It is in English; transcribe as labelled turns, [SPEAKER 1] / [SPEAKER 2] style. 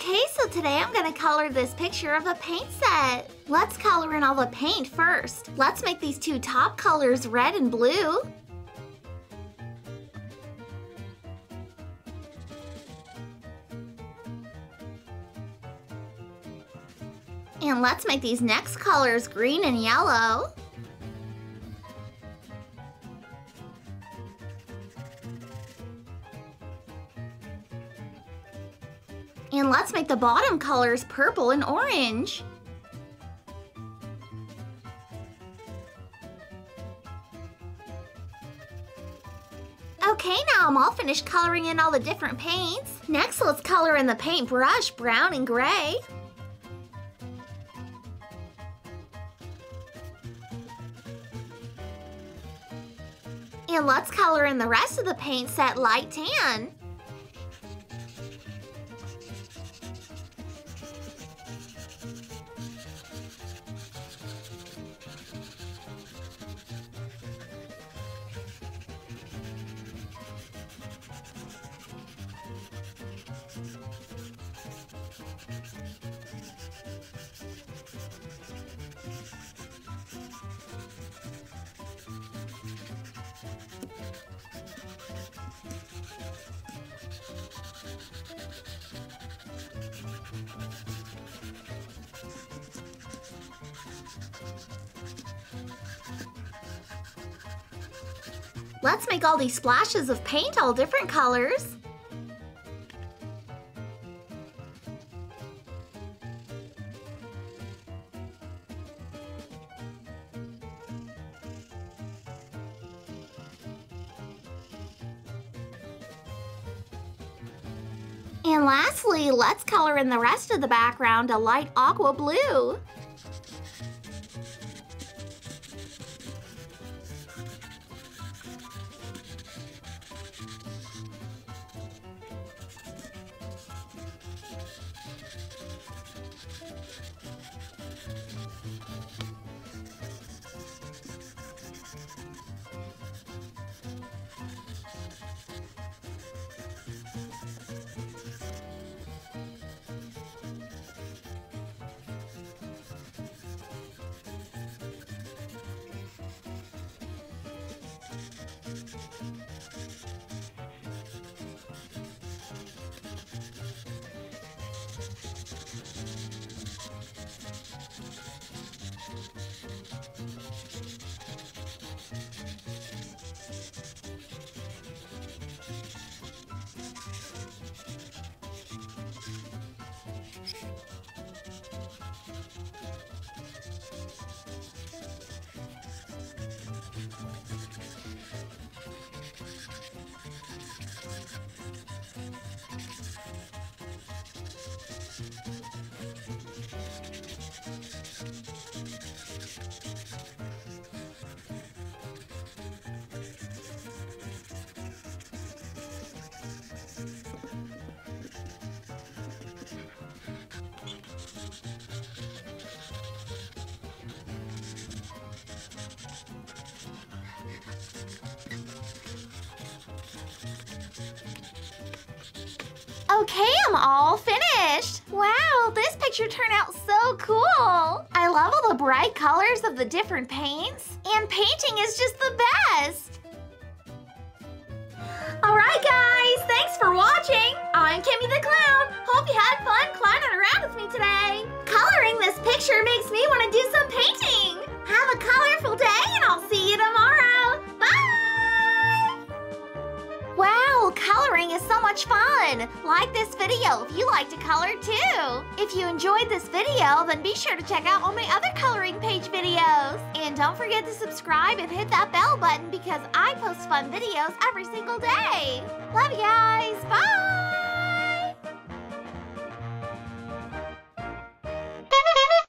[SPEAKER 1] Okay, so today I'm gonna color this picture of a paint set. Let's color in all the paint first. Let's make these two top colors red and blue. And let's make these next colors green and yellow. And let's make the bottom colors purple and orange. Okay, now I'm all finished coloring in all the different paints. Next, let's color in the paintbrush brown and gray. And let's color in the rest of the paint set light tan. Let's make all these splashes of paint all different colors. And lastly, let's color in the rest of the background a light aqua blue. Okay, I'm all finished. Wow, this picture turned out so cool. I love all the bright colors of the different paints. And painting is just the best. Alright guys, thanks for watching. I'm Kimmi the Clown. Hope you had fun clowning around with me today. Coloring this picture makes me want to do some painting. Like this video if you like to color too! If you enjoyed this video, then be sure to check out all my other coloring page videos! And don't forget to subscribe and hit that bell button because I post fun videos every single day! Love you guys! Bye!